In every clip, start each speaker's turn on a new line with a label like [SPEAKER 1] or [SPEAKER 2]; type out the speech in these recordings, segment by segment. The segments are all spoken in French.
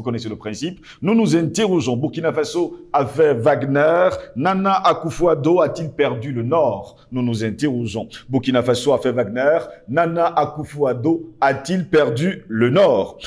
[SPEAKER 1] Vous connaissez le principe. Nous nous interrogeons. Burkina Faso a fait Wagner. Nana Akufo-Addo a-t-il perdu le Nord? Nous nous interrogeons. Burkina Faso a fait Wagner. Nana Akufo-Addo a-t-il perdu le Nord?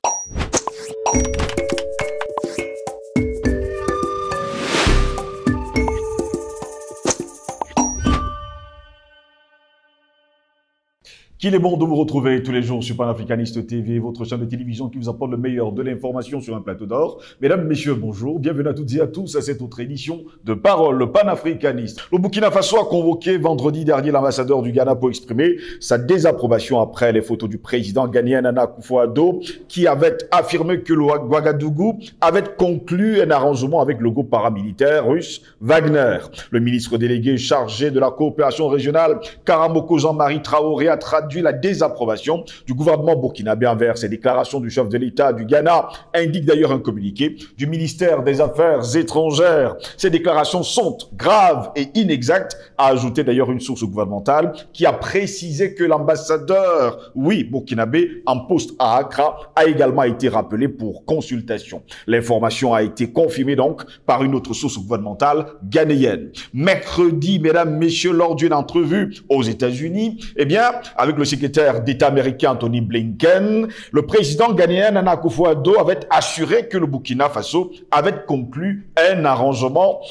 [SPEAKER 1] Qu'il est bon de vous retrouver tous les jours sur Panafricaniste TV, votre chaîne de télévision qui vous apporte le meilleur de l'information sur un plateau d'or. Mesdames, Messieurs, bonjour. Bienvenue à toutes et à tous à cette autre édition de Parole panafricaniste. Le Burkina Faso a convoqué vendredi dernier l'ambassadeur du Ghana pour exprimer sa désapprobation après les photos du président ghanéen Nana Akufo-Addo qui avait affirmé que le Ouagadougou avait conclu un arrangement avec le groupe paramilitaire russe Wagner. Le ministre délégué chargé de la coopération régionale, Karamoko Jean-Marie Traoré, a traduit la désapprobation du gouvernement burkinabé envers ces déclarations du chef de l'État du Ghana, indique d'ailleurs un communiqué du ministère des Affaires étrangères. Ces déclarations sont graves et inexactes, a ajouté d'ailleurs une source gouvernementale qui a précisé que l'ambassadeur, oui, burkinabé, en poste à Accra, a également été rappelé pour consultation. L'information a été confirmée donc par une autre source gouvernementale ghanéenne. Mercredi, mesdames, messieurs, lors d'une entrevue aux États-Unis, eh bien, avec le le secrétaire d'État américain Anthony Blinken, le président ghanéen Nana Akufo-Addo avait assuré que le Burkina Faso avait conclu un arrangement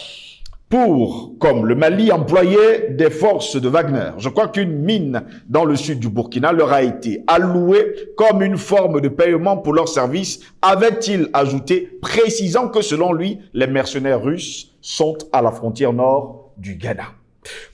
[SPEAKER 1] pour, comme le Mali employait des forces de Wagner. Je crois qu'une mine dans le sud du Burkina leur a été allouée comme une forme de paiement pour leur service, avait-il ajouté, précisant que selon lui, les mercenaires russes sont à la frontière nord du Ghana.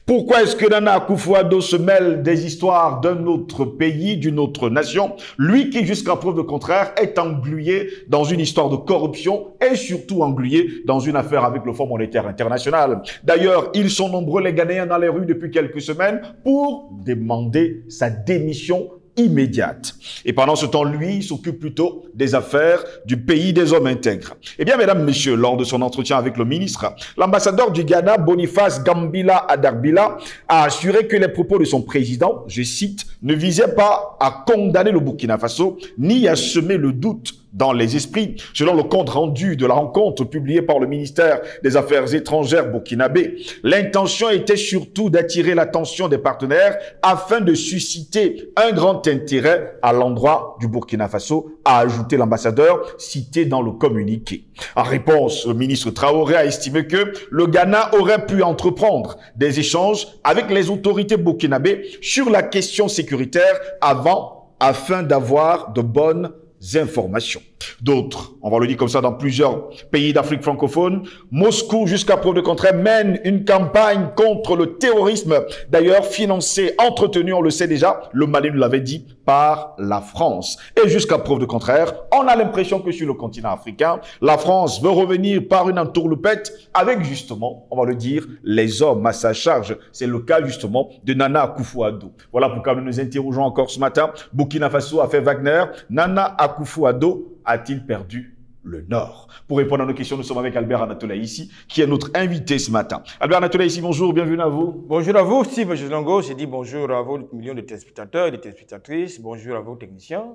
[SPEAKER 1] Pourquoi est-ce que Nana Akufo-Addo se mêle des histoires d'un autre pays, d'une autre nation Lui qui, jusqu'à preuve de contraire, est englué dans une histoire de corruption et surtout englué dans une affaire avec le Fonds monétaire international? D'ailleurs, ils sont nombreux les Ghanéens dans les rues depuis quelques semaines pour demander sa démission immédiate. Et pendant ce temps, lui, s'occupe plutôt des affaires du pays des hommes intègres. Eh bien, mesdames, messieurs, lors de son entretien avec le ministre, l'ambassadeur du Ghana, Boniface Gambila Adarbila, a assuré que les propos de son président, je cite, ne visaient pas à condamner le Burkina Faso, ni à semer le doute dans les esprits. Selon le compte rendu de la rencontre publié par le ministère des Affaires étrangères burkinabé, l'intention était surtout d'attirer l'attention des partenaires afin de susciter un grand intérêt à l'endroit du Burkina Faso, a ajouté l'ambassadeur cité dans le communiqué. En réponse, le ministre Traoré a estimé que le Ghana aurait pu entreprendre des échanges avec les autorités burkinabées sur la question sécuritaire avant afin d'avoir de bonnes informations. D'autres, on va le dire comme ça dans plusieurs pays d'Afrique francophone, Moscou, jusqu'à preuve de contraire, mène une campagne contre le terrorisme, d'ailleurs financée, entretenue, on le sait déjà, le Mali nous l'avait dit, par la France. Et jusqu'à preuve de contraire, on a l'impression que sur le continent africain, la France veut revenir par une entourloupette avec justement, on va le dire, les hommes à sa charge. C'est le cas justement de Nana Akufo-Addo. Voilà pourquoi nous nous interrogeons encore ce matin. Burkina Faso a fait Wagner. Nana Akufo-Addo a-t-il perdu le Nord Pour répondre à nos questions, nous sommes avec Albert Anatola ici, qui est notre invité ce matin. Albert Anatola ici, bonjour, bienvenue à vous.
[SPEAKER 2] Bonjour à vous, Steve Longo. J'ai dit bonjour à vos millions de téléspectateurs et de téléspectatrices. Bonjour à vos techniciens.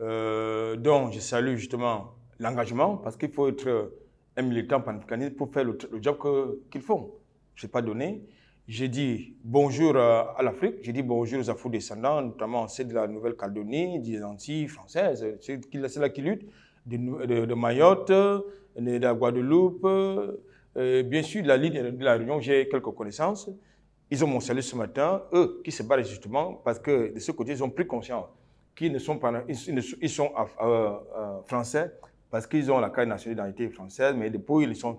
[SPEAKER 2] Euh, donc, je salue justement l'engagement, parce qu'il faut être un militant panafricaniste pour faire le, job qu'ils font. Je n'ai pas donné. J'ai dit bonjour à, l'Afrique, j'ai dit bonjour aux Afro-descendants, notamment ceux de la Nouvelle-Calédonie, des Antilles françaises, c'est là qui luttent, de, de, Mayotte, de, la Guadeloupe, euh, bien sûr de la ligne de la Réunion, j'ai quelques connaissances. Ils ont mon salut ce matin, eux qui se battent justement parce que de ce côté, ils ont pris conscience qu'ils ne sont pas, ils, sont euh, euh, français parce qu'ils ont la carte nationalité française, mais depuis, ils ne sont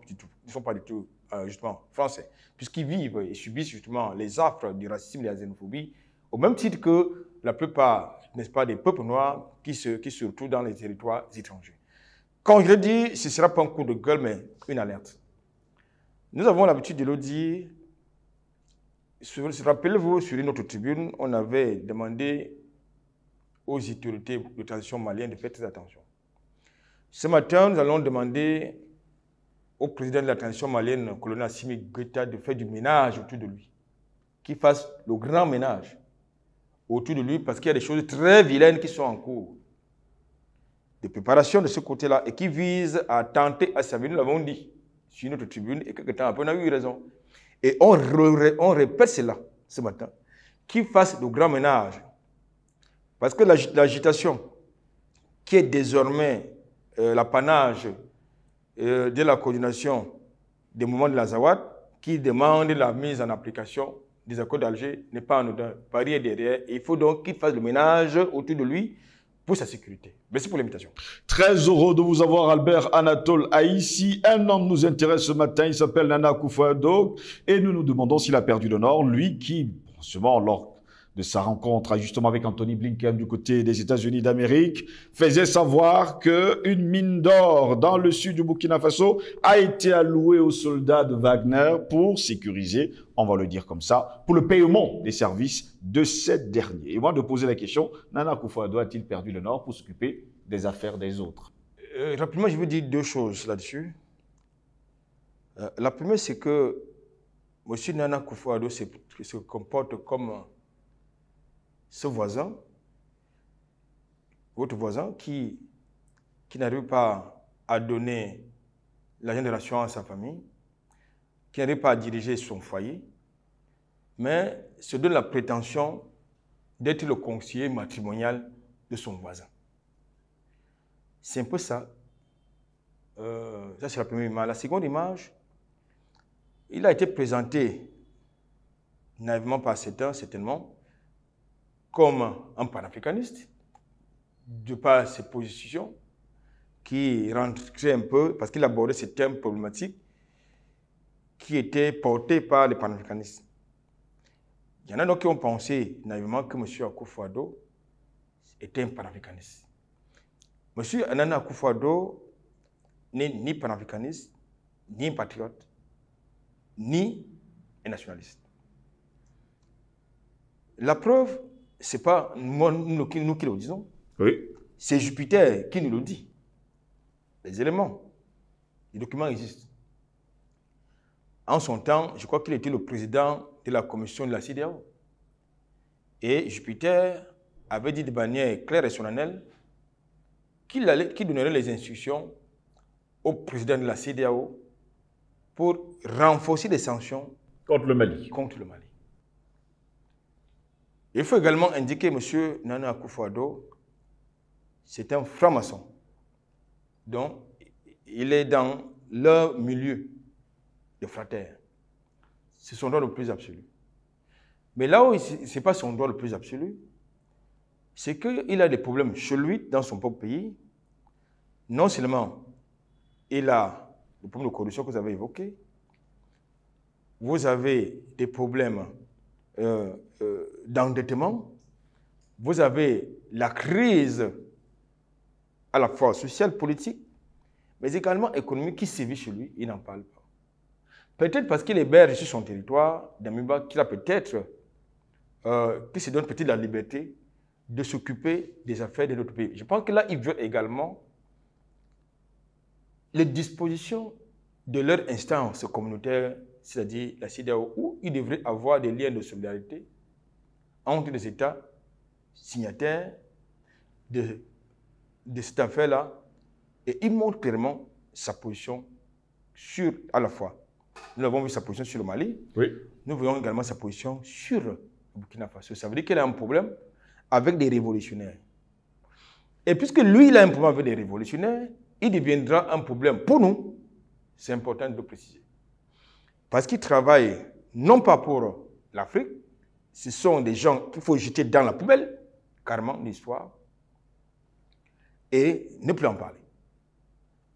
[SPEAKER 2] pas du tout justement français puisqu'ils vivent et subissent justement les affres du racisme et de la xénophobie, au même titre que la plupart, n'est-ce pas, des peuples noirs qui se, qui se retrouvent dans les territoires étrangers. Quand je le dis, ce ne sera pas un coup de gueule, mais une alerte. Nous avons l'habitude de le dire. Rappelez-vous, sur une autre tribune, on avait demandé aux autorités de transition malienne de faire très attention. Ce matin, nous allons demander au président de la transition malienne, colonel Assimi Goïta, de faire du ménage autour de lui. Qu'il fasse le grand ménage autour de lui parce qu'il y a des choses très vilaines qui sont en cours. de préparation de ce côté-là et qui vise à tenter à servir, nous l'avons dit sur notre tribune, et quelque temps après, on a eu raison. Et on, on répète cela ce matin, qu'il fasse de grands ménages. Parce que l'agitation, qui est désormais euh, l'apanage euh, de la coordination des mouvements de la Zawad, qui demande la mise en application des accords d'Alger, n'est pas anodin. Paris est derrière. il faut donc qu'il fasse le ménage autour de lui pour sa sécurité. Merci pour l'invitation.
[SPEAKER 1] Très heureux de vous avoir, Albert Anatole Haïti. Un homme nous intéresse ce matin, il s'appelle Nana Akufo-Addo, et nous nous demandons s'il a perdu le nord, lui qui, souvent, lors de sa rencontre justement avec Anthony Blinken du côté des États-Unis d'Amérique, faisait savoir qu'une mine d'or dans le sud du Burkina Faso a été allouée aux soldats de Wagner pour sécuriser, on va le dire comme ça, pour le paiement des services de cette dernier. Et moi de poser la question, Nana Akufo-Addo a-t-il perdu le nord pour s'occuper des affaires des autres?
[SPEAKER 2] Euh, Rapidement, je veux dire deux choses là-dessus. Euh, la première, c'est que M. Nana Akufo-Addo se comporte comme ce voisin, votre voisin, qui, qui n'arrive pas à donner la génération à sa famille, qui n'arrive pas à diriger son foyer, mais se donne la prétention d'être le conseiller matrimonial de son voisin. C'est un peu ça. Euh, ça, c'est la première image. La seconde image, il a été présenté naïvement par certains, certainement, comme un panafricaniste, de par ses positions, qui rentrait un peu, parce qu'il abordait ces thèmes problématiques qui étaient portés par les panafricanistes. Il y en a d'autres qui ont pensé naïvement que M. Akufo-Addo était un panafricaniste. M. Anana Akufo-Addo n'est ni panafricaniste, ni un patriote, ni un nationaliste. La preuve, ce n'est pas nous, qui le disons.
[SPEAKER 1] Oui.
[SPEAKER 2] C'est Jupiter qui nous le dit. Les éléments, les documents existent. En son temps, je crois qu'il était le président de la commission de la CDAO. Et Jupiter avait dit de manière claire et solennelle qu'il donnerait les instructions au président de la CDAO pour renforcer les sanctions
[SPEAKER 1] contre le Mali.
[SPEAKER 2] Contre le Mali. Il faut également indiquer, M. Nana c'est un franc-maçon. Donc, il est dans leur milieu de frater. C'est son droit le plus absolu. Mais là où ce n'est pas son droit le plus absolu, c'est qu'il a des problèmes chez lui, dans son propre pays. Non seulement il a le problème de corruption que vous avez évoqué, vous avez des problèmes euh, euh, d'endettement, vous avez la crise à la fois sociale, politique, mais également économique qui sévit chez lui, il n'en parle pas. Peut-être parce qu'il héberge sur son territoire d'Amiba qu'il a peut-être, euh, qui se donne peut-être la liberté de s'occuper des affaires de notre pays. Je pense que là, il veut également les dispositions de leur instance communautaire c'est-à-dire la CDAO, où il devrait avoir des liens de solidarité entre les États signataires de, de cette affaire-là. Et il montre clairement sa position sur, à la fois, nous avons vu sa position sur le Mali,
[SPEAKER 1] oui.
[SPEAKER 2] nous voyons également sa position sur le Burkina Faso. Ça veut dire qu'il a un problème avec des révolutionnaires. Et puisque lui, il a un problème avec des révolutionnaires, il deviendra un problème pour nous. C'est important de le préciser. Parce qu'ils travaillent non pas pour l'Afrique, ce sont des gens qu'il faut jeter dans la poubelle, carrément, l'histoire, et ne plus en parler.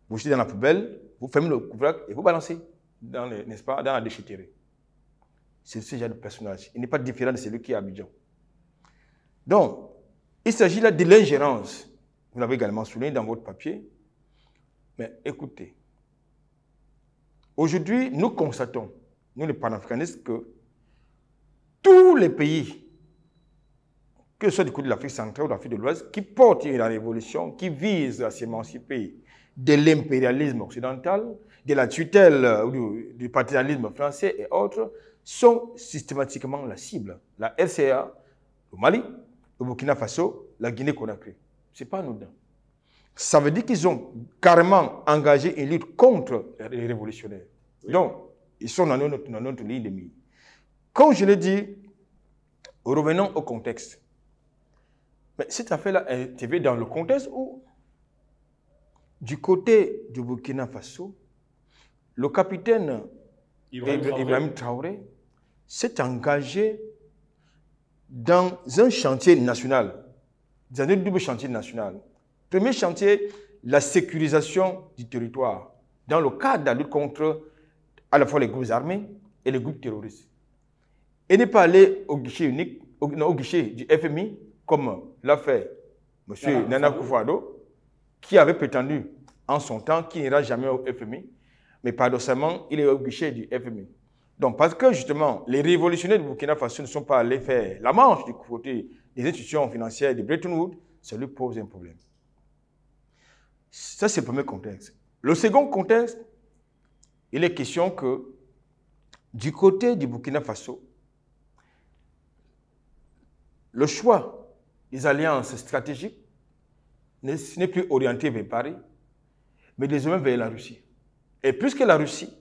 [SPEAKER 2] Vous jetez dans la poubelle, vous fermez le couvercle et vous balancez, dans n'est-ce pas, dans la déchetterie. C'est ce genre de personnage. Il n'est pas différent de celui qui est à Abidjan. Donc, il s'agit là de l'ingérence. Vous l'avez également souligné dans votre papier. Mais écoutez, Aujourd'hui, nous constatons, nous les panafricanistes, que tous les pays, que ce soit du côté de l'Afrique centrale ou de l'Afrique de l'Ouest, qui portent la révolution, qui visent à s'émanciper de l'impérialisme occidental, de la tutelle ou du, du, paternalisme français et autres, sont systématiquement la cible. La RCA, le Mali, le Burkina Faso, la Guinée-Conakry. Ce n'est pas anodin. ça veut dire qu'ils ont carrément engagé une lutte contre les révolutionnaires. Donc, ils sont dans notre, dans notre ligne de mire. Comme je l'ai dit, revenons au contexte. Mais cette affaire-là est dans le contexte où, du côté du Burkina Faso, le capitaine Ibrahim Traoré s'est engagé dans un chantier national, dans un double chantier national. Premier chantier, la sécurisation du territoire, dans le cadre de la lutte contre à la fois les groupes armés et les groupes terroristes. Et n'est pas allé au guichet unique, au, au guichet du FMI, comme l'a fait M. Nana Koufouado, qui avait prétendu en son temps qu'il n'ira jamais au FMI, mais paradoxalement, il est au guichet du FMI. Donc, parce que justement, les révolutionnaires du Burkina Faso ne sont pas allés faire la manche du côté des institutions financières de Bretton Woods, ça lui pose un problème. Ça, c'est le premier contexte. Le second contexte, il est question que du côté du Burkina Faso, le choix des alliances stratégiques n'est plus orienté vers Paris, mais désormais vers la Russie. Et puisque la Russie,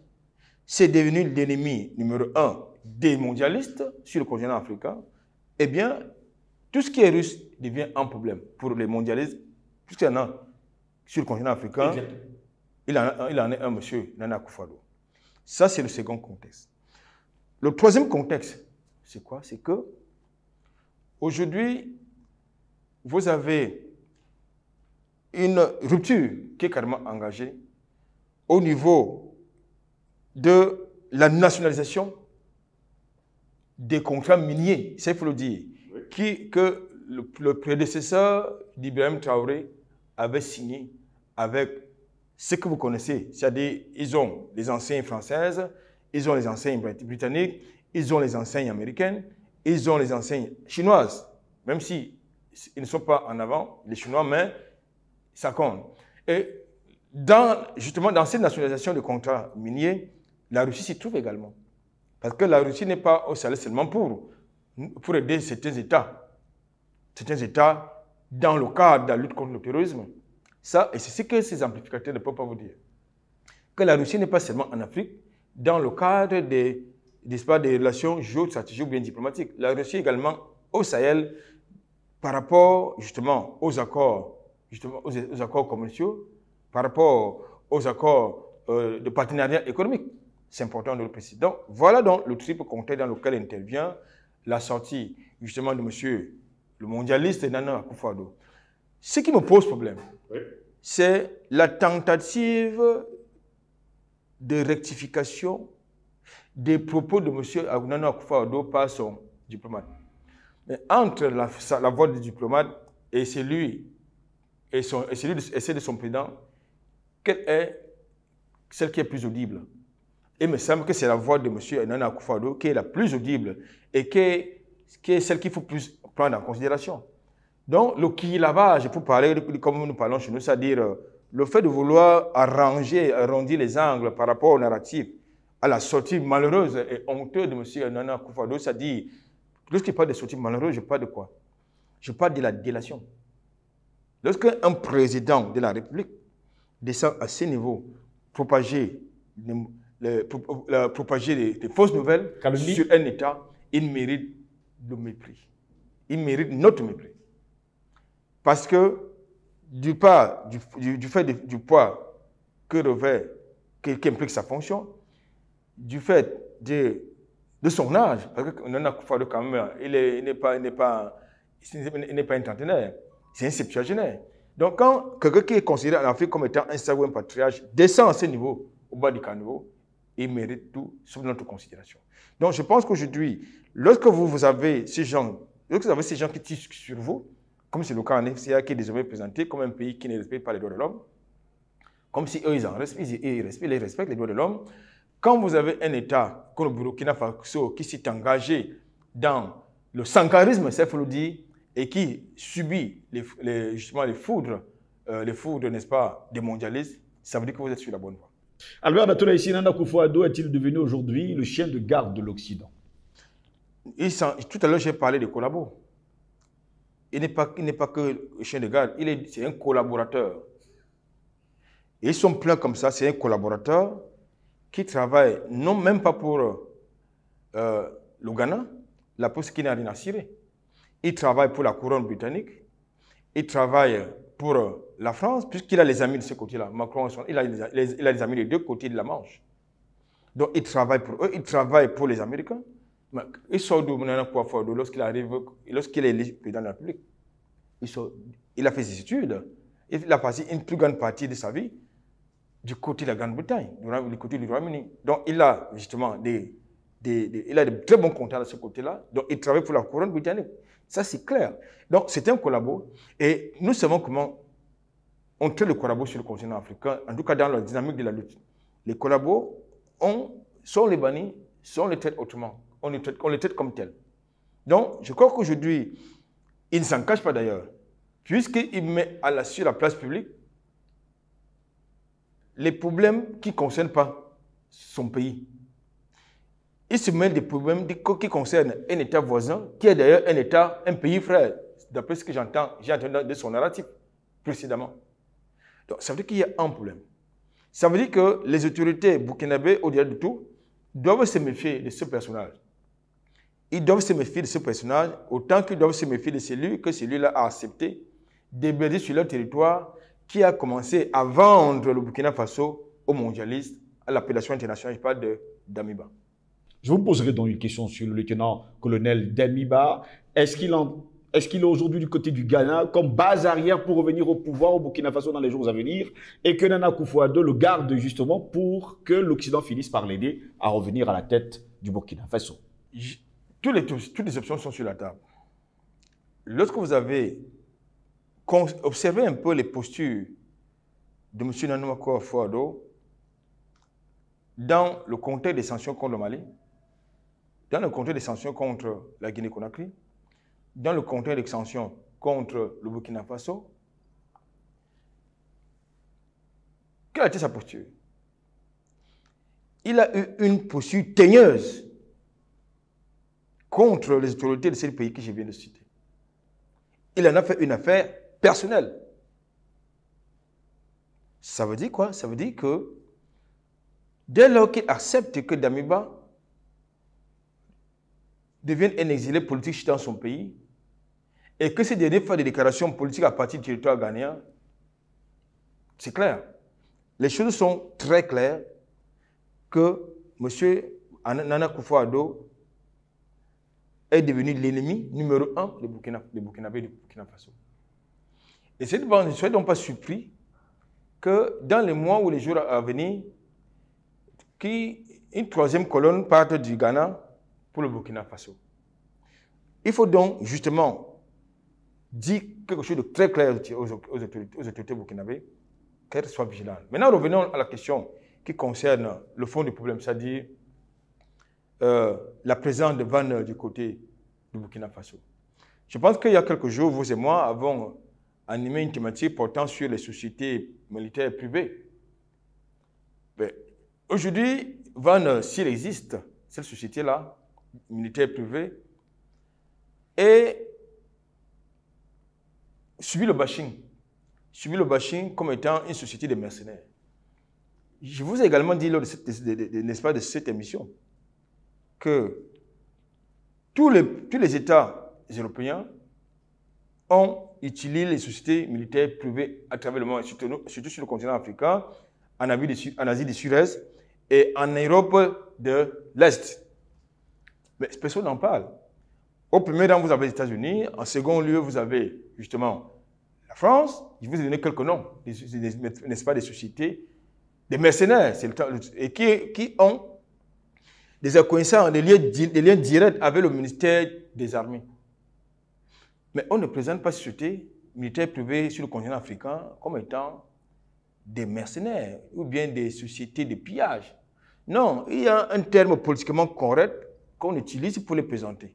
[SPEAKER 2] c'est devenu l'ennemi numéro un des mondialistes sur le continent africain, eh bien, tout ce qui est russe devient un problème pour les mondialistes, puisqu'il y en a sur le continent africain, il en, il en, est un monsieur, Nana Koufado. Ça, c'est le second contexte. Le troisième contexte, c'est quoi? C'est que aujourd'hui, vous avez une rupture qui est carrément engagée au niveau de la nationalisation des contrats miniers, c'est faut le dire, qui, que le, le prédécesseur d'Ibrahim Traoré avait signé avec ce que vous connaissez. C'est-à-dire, ils ont les enseignes françaises, ils ont les enseignes britanniques, ils ont les enseignes américaines, ils ont les enseignes chinoises. Même si ils ne sont pas en avant, les Chinois, mais ça compte. Et dans, justement, dans cette nationalisation de contrats miniers, la Russie s'y trouve également. Parce que la Russie n'est pas au salaire seulement pour, pour aider certains États. Certains États dans le cadre de la lutte contre le terrorisme. Ça, et c'est ce que ces amplificateurs ne peuvent pas vous dire. Que la Russie n'est pas seulement en Afrique, dans le cadre des, des relations géostratégiques ou bien diplomatiques. La Russie également au Sahel, par rapport justement aux accords, justement aux, accords commerciaux, par rapport aux accords euh, de partenariat économique. C'est important de le préciser. Donc, voilà donc le triple contexte dans lequel intervient la sortie justement de monsieur le mondialiste Nana Akufo-Addo. Ce qui me pose problème, oui. c'est la tentative de rectification des propos de M. Nana Akufo-Addo par son diplomate. Mais entre la, la voix du diplomate et celui, et, son, et celui de, et celle de son président, quelle est celle qui est plus audible? Il me semble que c'est la voix de M. Nana Akufo-Addo qui est la plus audible et qui est, qui est celle qu'il faut plus prendre en considération. Donc, le qui lavage, pour parler comme nous parlons chez nous, c'est-à-dire euh, le fait de vouloir arranger, arrondir les angles par rapport au narratif, à la sortie malheureuse et honteuse de M. Nana Koufado, c'est-à-dire, lorsqu'il parle de sortie malheureuse, je parle de quoi? Je parle de la délation. Lorsqu'un président de la République descend à ce niveau, propager, les, les, propager des, fausses nouvelles sur un État, il mérite le mépris. Il mérite notre mépris. Parce que du, fait du poids que revêt, qu'implique sa fonction, du fait de, son âge, parce que Nana quand même, il n'est pas, il n'est pas, pas un trentenaire, c'est un septuagénaire. Donc quand quelqu'un qui est considéré en Afrique comme étant un savoir un patriarche descend à ce niveau, au bas du caniveau, il mérite tout sous notre considération. Donc je pense qu'aujourd'hui, lorsque vous, avez ces gens, lorsque vous avez ces gens qui tissent sur vous, comme c'est le cas en FCA qui est désormais présenté comme un pays qui ne respecte pas les droits de l'homme, comme si eux, ils, en respectent, ils, respectent, ils respectent les droits de l'homme. Quand vous avez un État comme le Burkina Faso qui s'est engagé dans le sankarisme, c'est le dire, et qui subit les, les, justement les foudres, euh, les foudres, n'est-ce pas, des mondialistes, ça veut dire que vous êtes sur la bonne voie.
[SPEAKER 1] Albert Natola ici, Nana Koufouado est-il devenu aujourd'hui le chien de garde de l'Occident?
[SPEAKER 2] Tout à l'heure, j'ai parlé de collabos il n'est pas, pas, que chien de garde, il est, c'est un collaborateur. Et ils sont pleins comme ça. C'est un collaborateur qui travaille non même pas pour euh, le Ghana, la poste qui n'a rien. Il travaille pour la couronne britannique. Il travaille pour la France, puisqu'il a les amis de ce côté-là. Macron, il a, il a les amis des deux côtés de la Manche. Donc, il travaille pour eux, il travaille pour les Américains. Il sort d'où? Lorsqu'il arrive, lorsqu'il est président de la République. Il, a fait ses études. Il a passé une plus grande partie de sa vie du côté de la Grande-Bretagne, du côté du Royaume-Uni. Donc, il a justement des, il a de très bons contacts de ce côté-là. Donc, il travaille pour la couronne britannique. Ça, c'est clair. Donc, c'est un collabo. Et nous savons comment on traite le collabo sur le continent africain, en tout cas dans la dynamique de la lutte. Les collabos on, sont les bannis, sont les traitent autrement. On les traite, comme tels. Donc, je crois qu'aujourd'hui, il ne s'en cache pas d'ailleurs, puisqu'il met à la, sur la place publique les problèmes qui ne concernent pas son pays. Il se mêle des problèmes qui concernent un État voisin, qui est d'ailleurs un État, un pays frère, d'après ce que j'entends, j'ai entendu de son narratif précédemment. Donc, ça veut dire qu'il y a un problème. Ça veut dire que les autorités burkinabées, au-delà de tout, doivent se méfier de ce personnage. Ils doivent se méfier de ce personnage autant qu'ils doivent se méfier de celui que celui-là a accepté d'héberger sur leur territoire qui a commencé à vendre le Burkina Faso aux mondialistes, à l'appellation internationale, je parle de Damiba.
[SPEAKER 1] Je vous poserai donc une question sur le lieutenant-colonel Damiba. Est-ce qu'il est, aujourd'hui du côté du Ghana comme base arrière pour revenir au pouvoir au Burkina Faso dans les jours à venir et que Nana Akufo-Addo le garde justement pour que l'Occident finisse par l'aider à revenir à la tête du Burkina Faso?
[SPEAKER 2] Toutes les, options sont sur la table. Lorsque vous avez observé un peu les postures de M. Nanoumako Fouado dans le contexte des sanctions contre le Mali, dans le contexte des sanctions contre la Guinée-Conakry, dans le contexte des sanctions contre le Burkina Faso, quelle a été sa posture? Il a eu une posture teigneuse contre les autorités de ces pays que je viens de citer. Il en a fait une affaire personnelle. Ça veut dire quoi? Ça veut dire que dès lors qu'il accepte que Damiba devienne un exilé politique dans son pays et que ces derniers font des déclarations politiques à partir du territoire ghanéen, c'est clair. Les choses sont très claires que M. Nana Koufou-Addo est devenu l'ennemi numéro un de Burkina, de Burkinabé du Burkina Faso. Et c'est ne soyez donc pas surpris que dans les mois ou les jours à venir, une troisième colonne parte du Ghana pour le Burkina Faso. Il faut donc justement dire quelque chose de très clair aux, autorités, aux autorités burkinabées, qu'elles soient vigilantes. Maintenant, revenons à la question qui concerne le fond du problème, c'est-à-dire euh, la présence de Van du côté du Burkina Faso. Je pense qu'il y a quelques jours, vous et moi avons animé une thématique portant sur les sociétés militaires privées. Aujourd'hui, Van, s'il existe, cette société-là, militaire privée, et subit le bashing. Subit le bashing comme étant une société de mercenaires. Je vous ai également dit lors de, cette, pas, de cette émission que tous les, tous les États européens ont utilisé les sociétés militaires privées à travers le monde, surtout, sur le continent africain, en Asie du Sud-Est et en Europe de l'Est. Mais personne n'en parle. Au premier rang, vous avez les États-Unis. En second lieu, vous avez justement la France. Je vous ai donné quelques noms, n'est-ce pas, des sociétés, des mercenaires, et qui, qui ont des accointances, des liens, des directs avec le ministère des Armées. Mais on ne présente pas ces sociétés militaires privées sur le continent africain comme étant des mercenaires ou bien des sociétés de pillage. Non, il y a un terme politiquement correct qu'on utilise pour les présenter.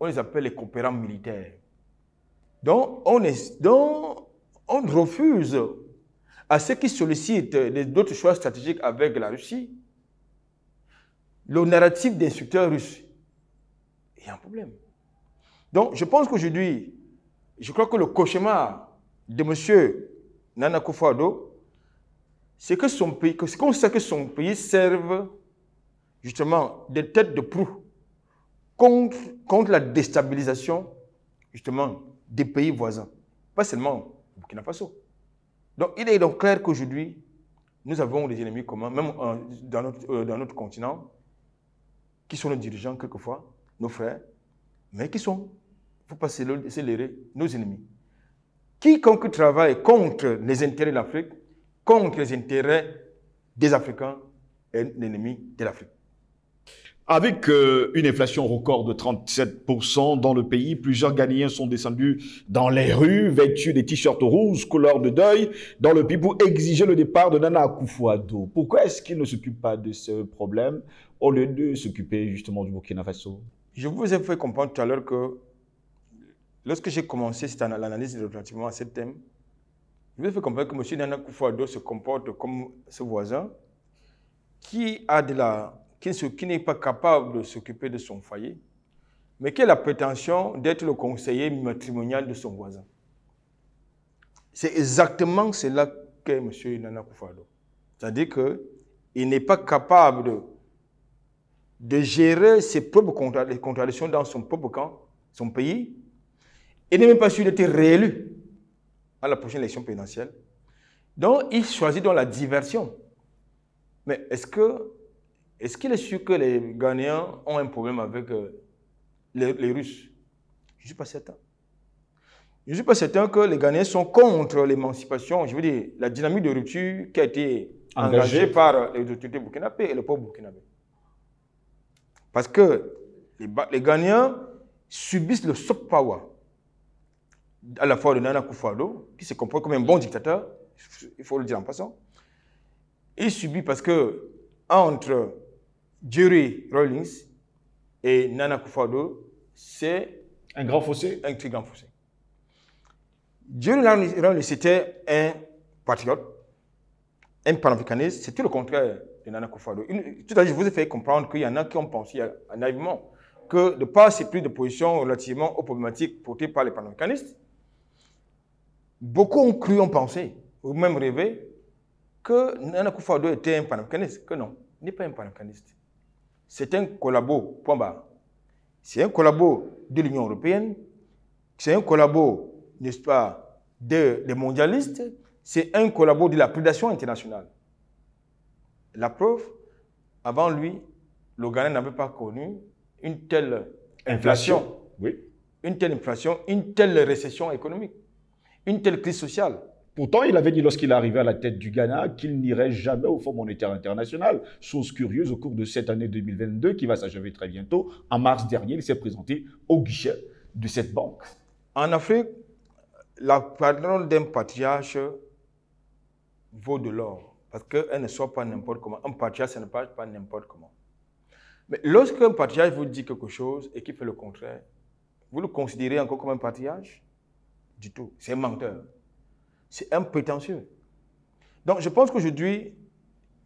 [SPEAKER 2] On les appelle les coopérants militaires. Donc, on refuse à ceux qui sollicitent d'autres choix stratégiques avec la Russie le narratif d'instructeurs russes. Il y a un problème. Donc, je pense qu'aujourd'hui, je crois que le cauchemar de M. Nana Koufouado c'est que son pays, c'est qu'on sait que son pays serve justement des têtes de proue contre, contre la déstabilisation justement des pays voisins, pas seulement Burkina Faso. Donc il est donc clair qu'aujourd'hui, nous avons des ennemis communs, même dans, notre, euh, dans notre continent, qui sont nos dirigeants quelquefois, nos frères, mais qui sont, il ne faut pas s'élérer, nos ennemis. Quiconque travaille contre les intérêts de l'Afrique, contre les intérêts des Africains, est l'ennemi de l'Afrique.
[SPEAKER 1] Avec euh, une inflation record de 37% dans le pays, plusieurs Ghanéens sont descendus dans les rues, vêtus des t-shirts rouges, couleur de deuil, dans le pays pour exiger le départ de Nana Akufo-Addo. Pourquoi est-ce qu'ils ne s'occupent pas de ce problème au lieu de s'occuper justement du Burkina Faso?
[SPEAKER 2] Je vous ai fait comprendre tout à l'heure que lorsque j'ai commencé l'analyse relativement à ce thème, je vous ai fait comprendre que M. Nana Akufo-Addo se comporte comme ce voisin qui a de la qui n'est pas capable de s'occuper de son foyer, mais qui a la prétention d'être le conseiller matrimonial de son voisin. C'est exactement cela qu'est M. Nana Koufado. C'est-à-dire qu'il n'est pas capable de, gérer ses propres contradictions dans son propre camp, son pays. Il n'est même pas sûr d'être réélu à la prochaine élection présidentielle. Donc, il choisit dans la diversion. Mais est-ce que est-ce qu'il est sûr que les Ghanéens ont un problème avec euh, les, Russes? Je ne suis pas certain. Je ne suis pas certain que les Ghanéens sont contre l'émancipation, je veux dire, la dynamique de rupture qui a été engagée par les autorités burkinabées et le peuple burkinabé. Parce que les, les Ghanéens subissent le soft power à la fois de Nana Koufado, qui se comporte comme un bon dictateur, il faut le dire en passant. Il subit parce que entre Jerry Rawlings et Nana Kufado, c'est
[SPEAKER 1] un grand fossé.
[SPEAKER 2] Un très grand fossé. Jerry Rawlings c'était un patriote, un panafricaniste, c'était le contraire de Nana Kufado. Tout à l'heure, je vous ai fait comprendre qu'il y en a qui ont pensé naïvement que de par ses prises de position relativement aux problématiques portées par les panafricanistes, beaucoup ont cru, ont pensé, ou même rêvé, que Nana Kufado était un panafricaniste, que non, il n'est pas un panafricaniste c'est un collabo, point bas. C'est un collabo de l'Union européenne, c'est un collabo, n'est-ce pas, des mondialistes, c'est un collabo de la prédation internationale. La preuve, avant lui, le Ghana n'avait pas connu une telle inflation,
[SPEAKER 1] oui.
[SPEAKER 2] une telle inflation, une telle récession économique, une telle crise sociale.
[SPEAKER 1] Pourtant, il avait dit lorsqu'il arrivait à la tête du Ghana qu'il n'irait jamais au Fonds monétaire international. Chose curieuse, au cours de cette année 2022, qui va s'achever très bientôt, en mars dernier, il s'est présenté au guichet de cette banque.
[SPEAKER 2] En Afrique, la parole d'un patriarche vaut de l'or, parce qu'elle ne soit pas n'importe comment. Un patriarche, ça ne passe pas n'importe comment. Mais lorsqu'un patriarche vous dit quelque chose et qu'il fait le contraire, vous le considérez encore comme un patriarche? Du tout. C'est un menteur. C'est un prétentieux. Donc je pense qu'aujourd'hui,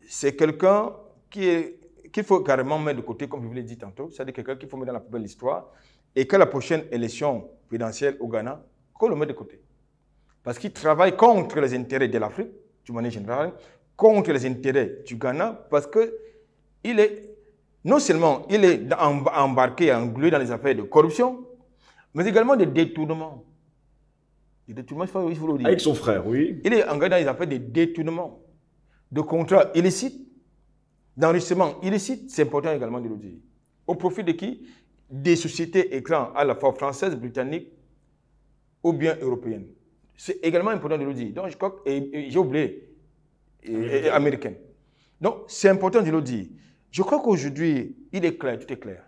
[SPEAKER 2] c'est quelqu'un qui qu'il faut carrément mettre de côté, comme je vous l'ai dit tantôt. C'est-à-dire quelqu'un qu'il faut mettre dans la poubelle l'histoire et que la prochaine élection présidentielle au Ghana, qu'on le mette de côté. Parce qu'il travaille contre les intérêts de l'Afrique, du manière générale, contre les intérêts du Ghana, parce que il est, non seulement il est embarqué, englué dans les affaires de corruption, mais également de détournement.
[SPEAKER 1] Avec son frère, oui.
[SPEAKER 2] Il est engagé dans les affaires de détournement, de contrats illicites, d'enrichissement illicite, c'est important également de le dire. Au profit de qui? Des sociétés écrans à la fois françaises, britanniques ou bien européennes. C'est également important de le dire. Donc, je crois que, j'ai oublié, américaine. Donc, c'est important de le dire. Je crois qu'aujourd'hui, il est clair, tout est clair,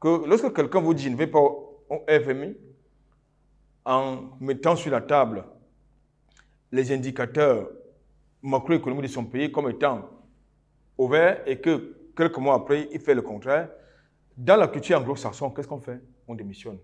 [SPEAKER 2] que lorsque quelqu'un vous dit, je ne vais pas au FMI, en mettant sur la table les indicateurs macroéconomiques de son pays comme étant ouverts et que quelques mois après, il fait le contraire. Dans la culture anglo-saxonne, qu'est-ce qu'on fait? On démissionne.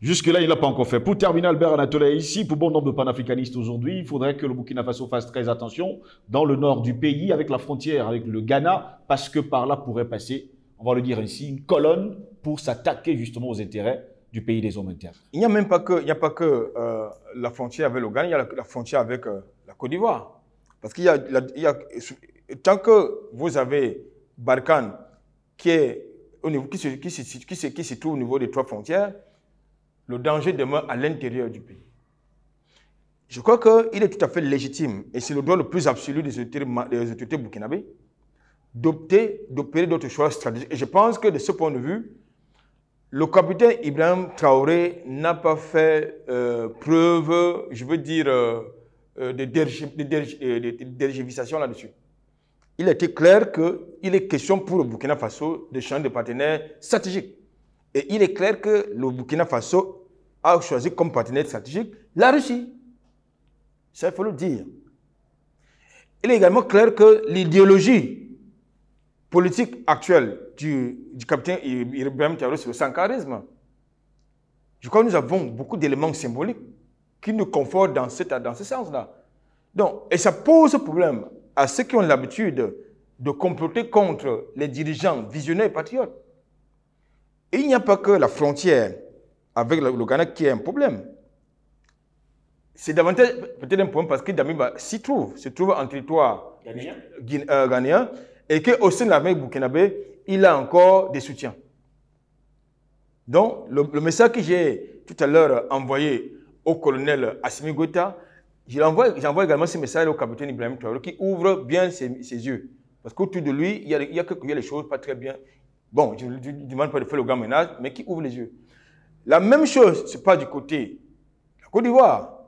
[SPEAKER 1] Jusque-là, il n'a pas encore fait. Pour terminer, Albert Anatole, ici, pour bon nombre de panafricanistes aujourd'hui, il faudrait que le Burkina Faso fasse très attention dans le nord du pays, avec la frontière avec le Ghana, parce que par là pourrait passer, on va le dire ainsi, une colonne pour s'attaquer justement aux intérêts du pays des hommes internes.
[SPEAKER 2] Il n'y a même pas que, il n'y a pas que euh, la frontière avec le Ghana, il y a la, frontière avec euh, la Côte d'Ivoire. Parce qu'il y, a, tant que vous avez Barkhane qui, est qui, se, qui, se, qui, se, qui se trouve au niveau des trois frontières, le danger demeure à l'intérieur du pays. Je crois qu'il est tout à fait légitime, et c'est le droit le plus absolu des autorités, des autorités burkinabées, d'opter, d'opérer d'autres choix stratégiques. Et je pense que de ce point de vue, le capitaine Ibrahim Traoré n'a pas fait euh, preuve, je veux dire, euh, euh de dérégévisation là-dessus. Il était clair qu'il est question pour le Burkina Faso de changer de partenaire stratégique. Et il est clair que le Burkina Faso a choisi comme partenaire stratégique la Russie. Ça, il faut le dire. Il est également clair que l'idéologie politique actuelle du, du capitaine Ibrahim Traoré, c'est le sans-charisme. Je crois que nous avons beaucoup d'éléments symboliques qui nous confortent dans, cette, dans ce sens-là. Donc, et ça pose problème à ceux qui ont l'habitude de comploter contre les dirigeants visionnaires et patriotes. Et il n'y a pas que la frontière avec le Ghana qui est un problème. C'est davantage peut-être un problème parce que Damiba s'y trouve, se trouve en territoire ghanéen, euh, et qu'au sein de l'armée burkinabé, il a encore des soutiens. Donc, le, message que j'ai tout à l'heure envoyé au colonel Assimi Gota, j'envoie également ce message au capitaine Ibrahim Traoré qui ouvre bien ses, yeux. Parce qu'autour de lui, il y, a, il, choses pas très bien. Bon, je ne demande pas de faire le grand ménage, mais qui ouvre les yeux. La même chose, ce n'est pas du côté de la Côte d'Ivoire.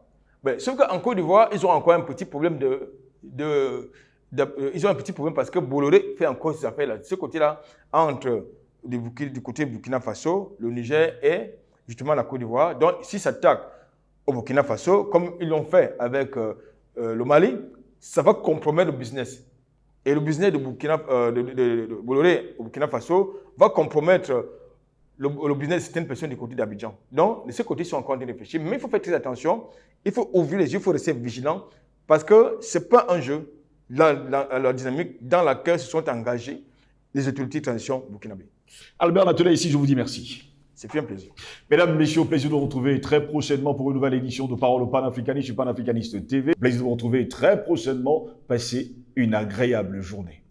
[SPEAKER 2] Ben, sauf qu'en Côte d'Ivoire, ils ont encore un petit problème de, euh, ils ont un petit problème parce que Bolloré fait encore ses affaires là. De ce côté-là, entre du, du côté Burkina Faso, le Niger et justement la Côte d'Ivoire. Donc, s'ils s'attaquent au Burkina Faso, comme ils l'ont fait avec euh, euh, le Mali, ça va compromettre le business. Et le business de, Burkina, de, Bolloré au Burkina Faso va compromettre le, business de certaines personnes du côté d'Abidjan. Donc, de ce côté, ils sont encore en train de réfléchir. Mais il faut faire très attention. Il faut ouvrir les yeux, il faut rester vigilant. Parce que ce n'est pas un jeu, la, la, dynamique dans laquelle se sont engagés les autorités de transition burkinabé.
[SPEAKER 1] Albert Natola, ici, je vous dis merci.
[SPEAKER 2] C'est un plaisir.
[SPEAKER 1] Mesdames, Messieurs, plaisir de vous retrouver très prochainement pour une nouvelle édition de Parole au panafricaniste sur Panafricaniste TV. Plaisir de vous retrouver très prochainement. Passez une agréable journée.